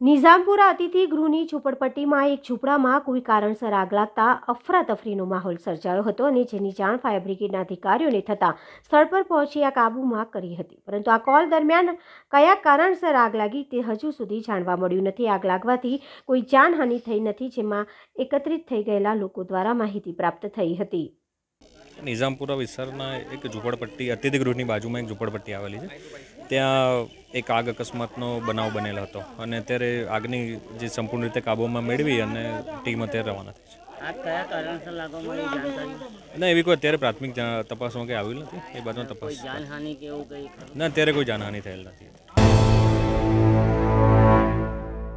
નિઝામપુરા અતિથિ ગૃહની ઝૂંપડપટ્ટીમાં એક ઝૂંપડામાં કોઈ કારણસર આગ લાગતા અફરાતફરીનો માહોલ સર્જાયો હતો અને જેની જાણ ફાયર બ્રિગેડના અધિકારીઓને થતાં સ્થળ પર પહોંચી આ કાબૂમાં કરી હતી. પરંતુ આ કોલ દરમિયાન કયા કારણસર આગ લાગી તે હજુ સુધી જાણવા મળ્યું નથી. આગ લાગવાથી કોઈ જાનહાનિ થઈ નથી, જેમાં એકત્રિત થઈ ગયેલા લોકો દ્વારા માહિતી પ્રાપ્ત થઈ હતી. નિઝામપુરા વિસ્તારના એક ઝૂંપડપટ્ટી અતિથિ બાજુમાં એક ઝૂંપડપટ્ટી આવેલી છે. ત્યાં એક આગ અકસ્માતનો બનાવ બનેલો હતો અને અત્યારે આગની જે સંપૂર્ણ રીતે કાબૂમાં મેળવી અને ટીમ અત્યારે રવાના થઈ છે. ના એવી કોઈ અત્યારે પ્રાથમિક તપાસમાં કંઈ આવ્યું નથી? એ બાદમાં તપાસ ના અત્યારે કોઈ જાનહાનિ થયેલ નથી.